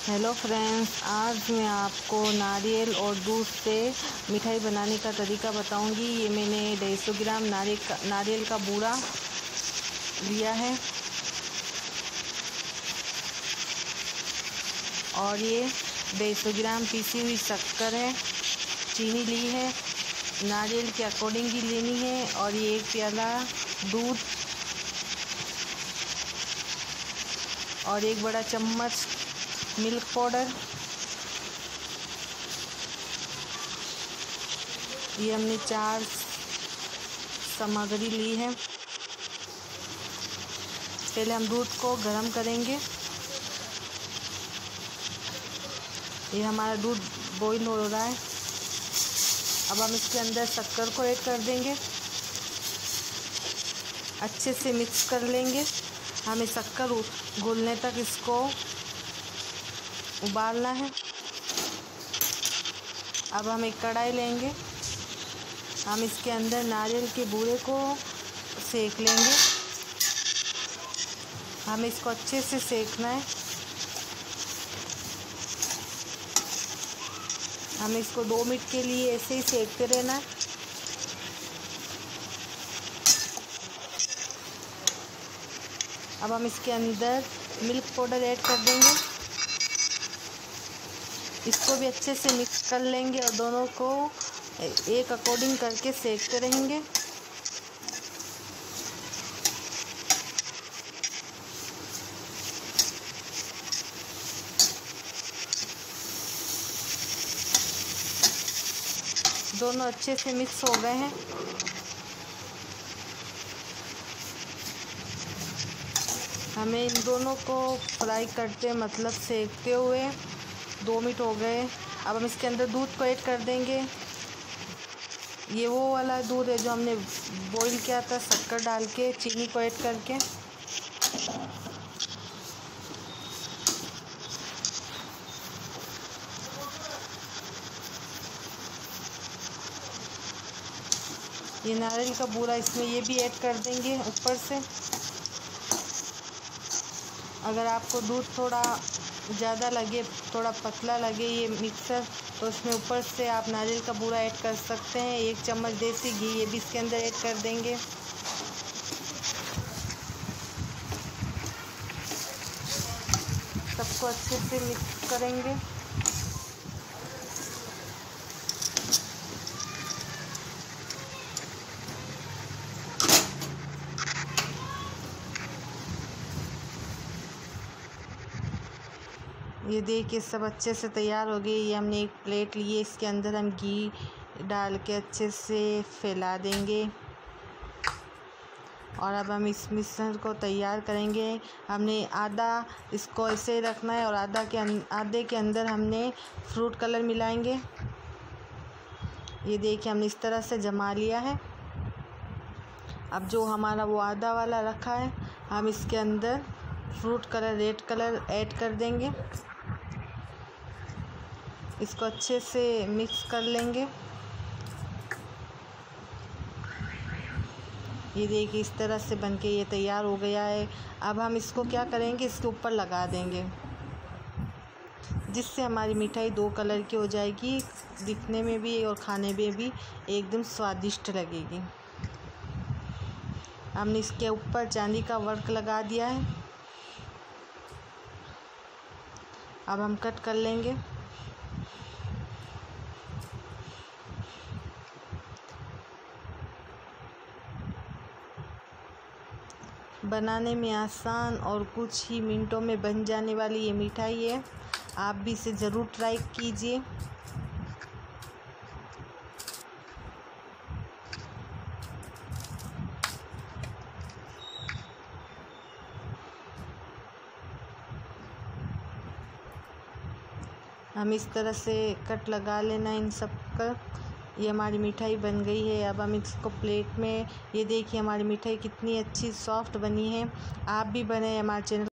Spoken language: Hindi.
हेलो फ्रेंड्स, आज मैं आपको नारियल और दूध से मिठाई बनाने का तरीका बताऊँगी। ये मैंने ढाई सौ ग्राम नारियल का नारियल का बूरा लिया है। और ये ढाई सौ ग्राम पीसी हुई शक्कर है, चीनी ली है, नारियल के अकॉर्डिंग ही लेनी है, और ये एक प्याला दूध और एक बड़ा चम्मच मिल्क पाउडर ये हमने चार सामग्री ली है। पहले हम दूध को गर्म करेंगे। ये हमारा दूध बॉईल हो रहा है। अब हम इसके अंदर शक्कर को ऐड कर देंगे। अच्छे से मिक्स कर लेंगे। हमें शक्कर घुलने तक इसको उबालना है। अब हम एक कढ़ाई लेंगे। हम इसके अंदर नारियल के बूरे को सेक लेंगे। हमें इसको अच्छे से सेकना है। हमें इसको दो मिनट के लिए ऐसे ही सेकते रहना है। अब हम इसके अंदर मिल्क पाउडर ऐड कर देंगे। इसको भी अच्छे से मिक्स कर लेंगे और दोनों को एक अकॉर्डिंग करके सेकते रहेंगे दोनों अच्छे से मिक्स हो गए हैं। हमें इन दोनों को फ्राई करते मतलब सेकते हुए। दो मिनट हो गए। अब हम इसके अंदर दूध को ऐड कर देंगे। ये वो वाला दूध है जो हमने बॉईल किया था, शक्कर डाल के, चीनी को ऐड करके। ये नारियल का बूरा इसमें ये भी ऐड कर देंगे ऊपर से। अगर आपको दूध थोड़ा ज़्यादा लगे, थोड़ा पतला लगे ये मिक्सर तो उसमें ऊपर से आप नारियल का बूरा ऐड कर सकते हैं। एक चम्मच देसी घी, ये भी इसके अंदर ऐड कर देंगे। सबको अच्छे से मिक्स करेंगे। ये देखिए सब अच्छे से तैयार हो गई ये हमने एक प्लेट लिए इसके अंदर हम घी डाल के अच्छे से फैला देंगे। और अब हम इस मिश्रण को तैयार करेंगे। हमने आधा इसको ऐसे रखना है और आधा के आधे के अंदर हमने फ्रूट कलर मिलाएँगे। ये देखिए हमने इस तरह से जमा लिया है। अब जो हमारा वो आधा वाला रखा है, हम इसके अंदर fruit colour, red colour add कर देंगे। इसको अच्छे से मिक्स कर लेंगे। ये देखिए, इस तरह से बनके ये तैयार हो गया है। अब हम इसको क्या करेंगे? इसके ऊपर लगा देंगे, जिससे हमारी मिठाई दो कलर की हो जाएगी। दिखने में भी और खाने में भी एकदम स्वादिष्ट लगेगी। हमने इसके ऊपर चांदी का वर्क लगा दिया है। अब हम कट कर लेंगे। बनाने में आसान और कुछ ही मिनटों में बन जाने वाली ये मिठाई है। आप भी इसे ज़रूर ट्राई कीजिए। हम इस तरह से कट लगा लेना इन सब का। ये हमारी मिठाई बन गई है। अब हम इसको प्लेट में, ये देखिए हमारी मिठाई कितनी अच्छी सॉफ्ट बनी है। आप भी बने हमारे चैनल